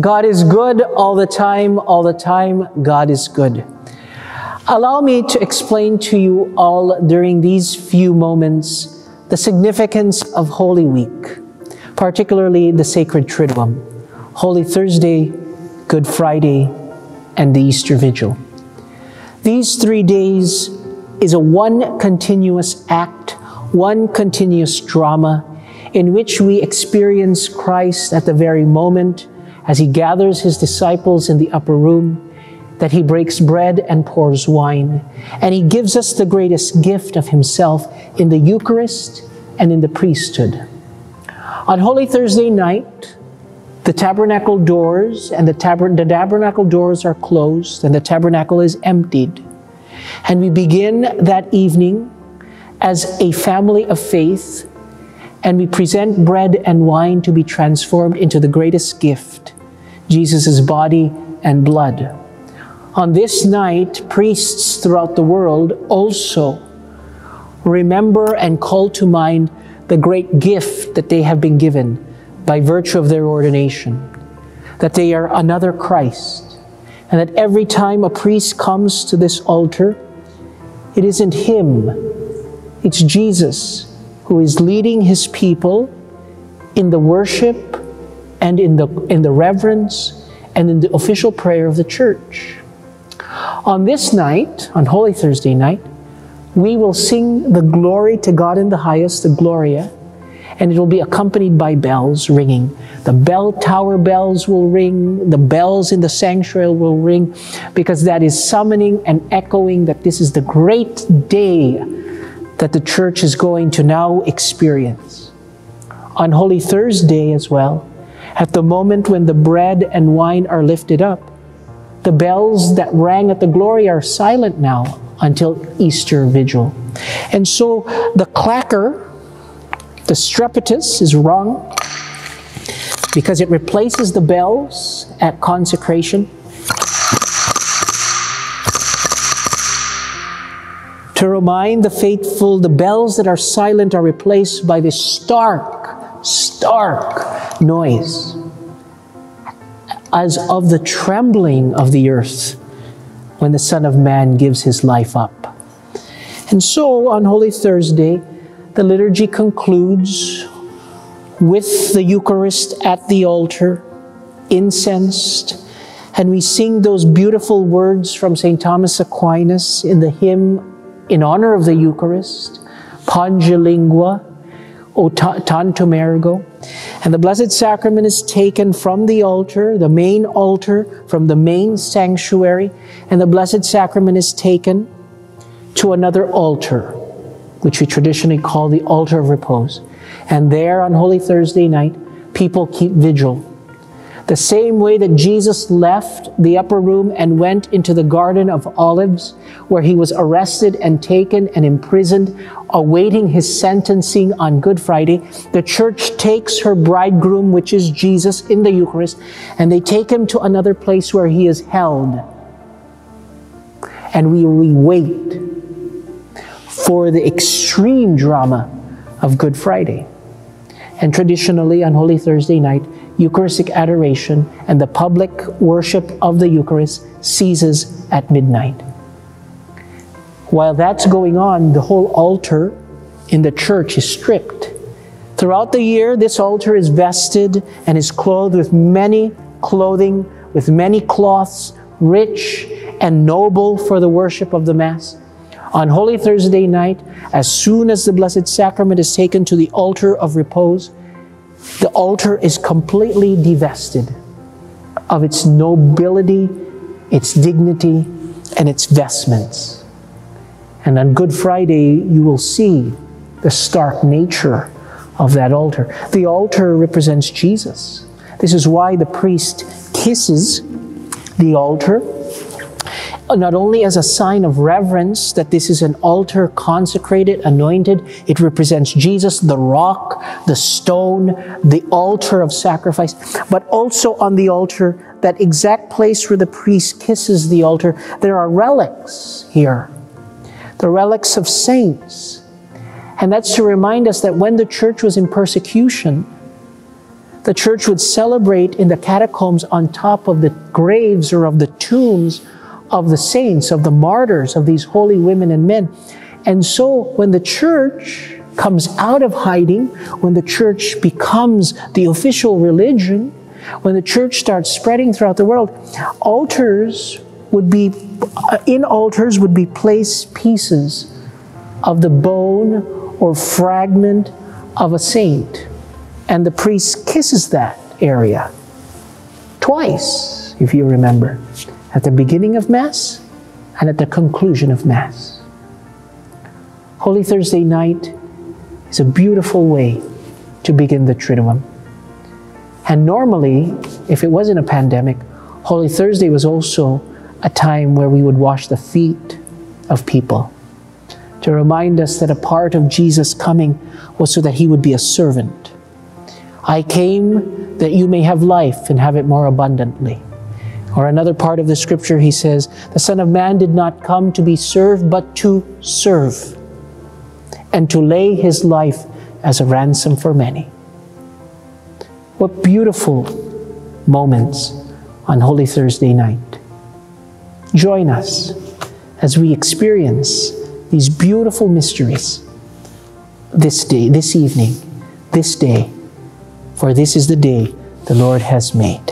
God is good all the time, all the time, God is good. Allow me to explain to you all during these few moments the significance of Holy Week, particularly the Sacred Triduum, Holy Thursday, Good Friday, and the Easter Vigil. These three days is a one continuous act, one continuous drama in which we experience Christ at the very moment as he gathers his disciples in the upper room, that he breaks bread and pours wine, and he gives us the greatest gift of himself in the Eucharist and in the priesthood. On Holy Thursday night, the tabernacle doors and the, tab- the tabernacle doors are closed and the tabernacle is emptied. And we begin that evening as a family of faith and we present bread and wine to be transformed into the greatest gift, Jesus' body and blood. On this night, priests throughout the world also remember and call to mind the great gift that they have been given by virtue of their ordination, that they are another Christ, and that every time a priest comes to this altar, it isn't him, it's Jesus who is leading his people in the worship and in the, in the reverence and in the official prayer of the church. On this night, on Holy Thursday night, we will sing the glory to God in the highest, the Gloria, and it will be accompanied by bells ringing. The bell tower bells will ring, the bells in the sanctuary will ring, because that is summoning and echoing that this is the great day that the church is going to now experience. On Holy Thursday as well, at the moment when the bread and wine are lifted up, the bells that rang at the glory are silent now until Easter Vigil. And so the clacker, the strepitus, is wrong because it replaces the bells at consecration. To remind the faithful, the bells that are silent are replaced by this stark, stark noise as of the trembling of the earth when the Son of Man gives his life up. And so on Holy Thursday, the liturgy concludes with the Eucharist at the altar, incensed, and we sing those beautiful words from St. Thomas Aquinas in the hymn in honor of the Eucharist, Pange Lingua, O Tantum Ergo. And the Blessed Sacrament is taken from the altar, the main altar, from the main sanctuary, and the Blessed Sacrament is taken to another altar, which we traditionally call the altar of repose. And there on Holy Thursday night, people keep vigil. The same way that Jesus left the upper room and went into the Garden of Olives, where he was arrested and taken and imprisoned, awaiting his sentencing on Good Friday, the church takes her bridegroom, which is Jesus, in the Eucharist, and they take him to another place where he is held. And we, we wait for the extreme drama of Good Friday. And traditionally, on Holy Thursday night, Eucharistic adoration and the public worship of the Eucharist ceases at midnight. While that's going on, the whole altar in the church is stripped. Throughout the year, this altar is vested and is clothed with many clothing, with many cloths, rich and noble for the worship of the Mass. On Holy Thursday night, as soon as the Blessed Sacrament is taken to the altar of repose, the altar is completely divested of its nobility, its dignity, and its vestments. And on Good Friday, you will see the stark nature of that altar. The altar represents Jesus. This is why the priest kisses the altar not only as a sign of reverence that this is an altar consecrated, anointed, it represents Jesus, the rock, the stone, the altar of sacrifice, but also on the altar, that exact place where the priest kisses the altar, there are relics here. The relics of saints. And that's to remind us that when the church was in persecution, the church would celebrate in the catacombs on top of the graves or of the tombs of the saints, of the martyrs, of these holy women and men. And so when the church comes out of hiding, when the church becomes the official religion, when the church starts spreading throughout the world, altars would be, uh, in altars would be placed pieces of the bone or fragment of a saint. And the priest kisses that area twice, if you remember, at the beginning of Mass and at the conclusion of Mass. Holy Thursday night is a beautiful way to begin the Triduum. And normally, if it wasn't a pandemic, Holy Thursday was also a time where we would wash the feet of people to remind us that a part of Jesus' coming was so that he would be a servant. I came that you may have life and have it more abundantly. Or another part of the scripture, he says, The Son of Man did not come to be served, but to serve, and to lay his life as a ransom for many. What beautiful moments on Holy Thursday night. Join us as we experience these beautiful mysteries this day, this evening, this day, for this is the day the Lord has made.